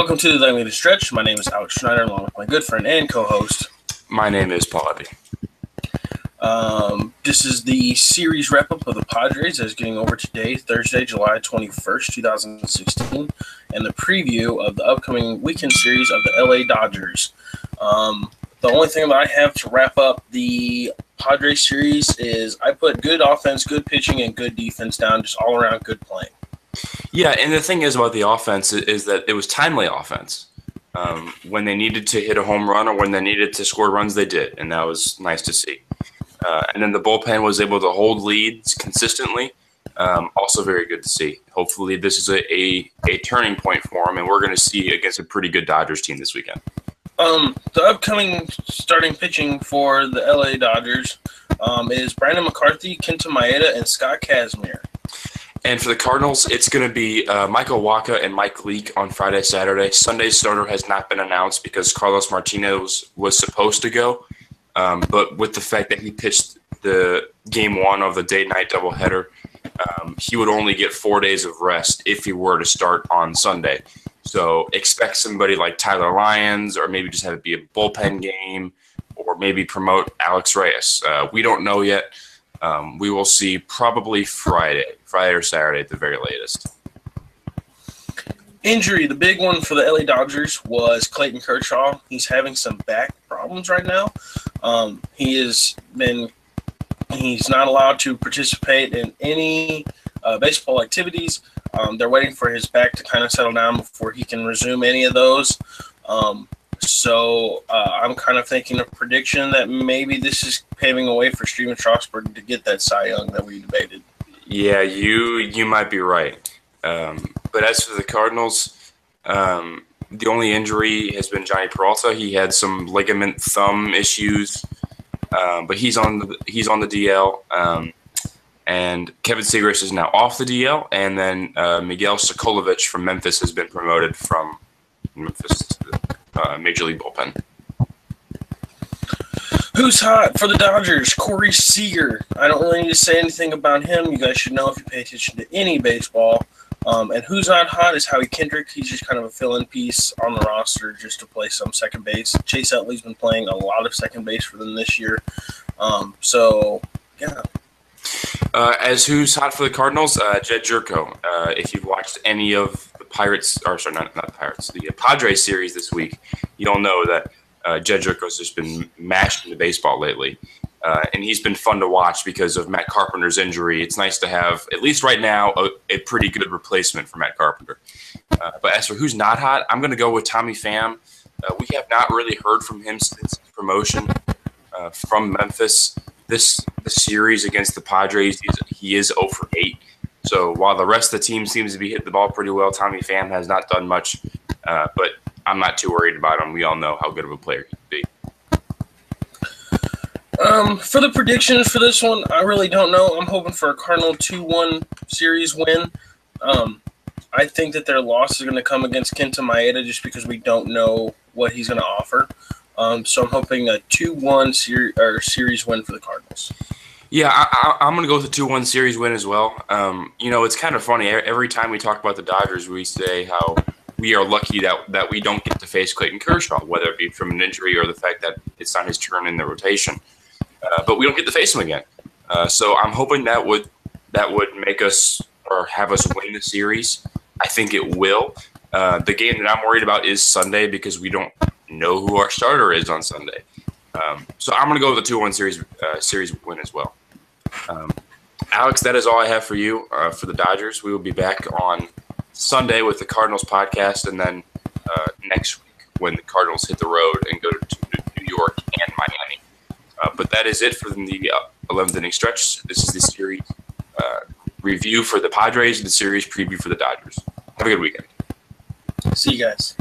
Welcome to the Latest Stretch. My name is Alex Schneider, along with my good friend and co-host. My name is Paul Abbey. Um, this is the series wrap-up of the Padres that is getting over today, Thursday, July 21st, 2016, and the preview of the upcoming weekend series of the LA Dodgers. Um, the only thing that I have to wrap up the Padres series is I put good offense, good pitching, and good defense down, just all around good playing. Yeah, and the thing is about the offense is that it was timely offense. Um, when they needed to hit a home run or when they needed to score runs, they did, and that was nice to see. Uh, and then the bullpen was able to hold leads consistently. Um, also, very good to see. Hopefully, this is a, a, a turning point for them, and we're going to see against a pretty good Dodgers team this weekend. Um, the upcoming starting pitching for the LA Dodgers um, is Brandon McCarthy, Kenta Maeda, and Scott Kazmir. And for the Cardinals, it's going to be uh, Michael Wacha and Mike Leake on Friday, Saturday. Sunday's starter has not been announced because Carlos Martinez was supposed to go. Um, but with the fact that he pitched the game one of the day night doubleheader, um, he would only get four days of rest if he were to start on Sunday. So expect somebody like Tyler Lyons, or maybe just have it be a bullpen game, or maybe promote Alex Reyes. Uh, we don't know yet. Um, we will see probably Friday, Friday or Saturday at the very latest. Injury, the big one for the LA Dodgers was Clayton Kershaw. He's having some back problems right now. Um, he has been, he's not allowed to participate in any uh, baseball activities. Um, they're waiting for his back to kind of settle down before he can resume any of those. Um, so uh, I'm kind of thinking a prediction that maybe this is paving a way for Stephen Strasburg to get that Cy Young that we debated. Yeah, you you might be right. Um, but as for the Cardinals, um, the only injury has been Jhonny Peralta. He had some ligament thumb issues, um, but he's on the he's on the DL. Um, and Kevin Siegrist is now off the DL, and then uh, Miguel Socolovich from Memphis has been promoted from Memphis to the uh, Major League bullpen. Who's hot for the Dodgers? Corey Seager. I don't really need to say anything about him. You guys should know if you pay attention to any baseball. Um, and who's not hot is Howie Kendrick. He's just kind of a fill-in piece on the roster just to play some second base. Chase Utley's been playing a lot of second base for them this year. Um, so, yeah, uh, as who's hot for the Cardinals? Uh, Jedd Gyorko. Uh, if you've watched any of Pirates, or sorry, not, not Pirates, the Padres series this week, you all know that uh, Gyorko's just been mashed into baseball lately. Uh, and he's been fun to watch because of Matt Carpenter's injury. It's nice to have, at least right now, a, a pretty good replacement for Matt Carpenter. Uh, but as for who's not hot, I'm going to go with Tommy Pham. Uh, we have not really heard from him since promotion uh, from Memphis this the series against the Padres, he is 0 for 8. So while the rest of the team seems to be hitting the ball pretty well, Tommy Pham has not done much. Uh, but I'm not too worried about him. We all know how good of a player he can be. Um, for the predictions for this one, I really don't know. I'm hoping for a Cardinal 2 1 series win. Um, I think that their loss is going to come against Kenta Maeda just because we don't know what he's going to offer. Um, so I'm hoping a two-one series or series win for the Cardinals. Yeah, I, am going to go with a two-one series win as well. Um, you know, it's kind of funny. Every time we talk about the Dodgers, we say how we are lucky that that we don't get to face Clayton Kershaw, whether it be from an injury or the fact that it's not his turn in the rotation. Uh, but we don't get to face him again. Uh, so I'm hoping that would that would make us or have us win the series. I think it will. Uh, the game that I'm worried about is Sunday because we don't know who our starter is on Sunday. Um, so I'm going to go with a two-one series uh, series win as well. Um, Alex, that is all I have for you uh, for the Dodgers. We will be back on Sunday with the Cardinals podcast, and then uh, next week when the Cardinals hit the road and go to New York and Miami. Uh, but that is it for the 11th uh, inning stretch. This is the series uh, review for the Padres and the series preview for the Dodgers. Have a good weekend. See you guys.